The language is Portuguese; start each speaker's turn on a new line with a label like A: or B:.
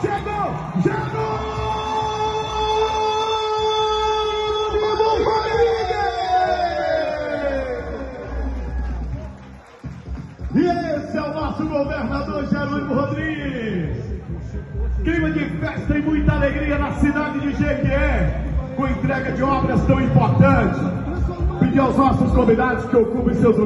A: Chegou! Chegou! E esse é o nosso governador Jerônimo Rodrigues. Clima de festa e muita alegria na cidade de Jequié, com entrega de obras tão importantes. Pedir aos nossos convidados que ocupem seus lugares.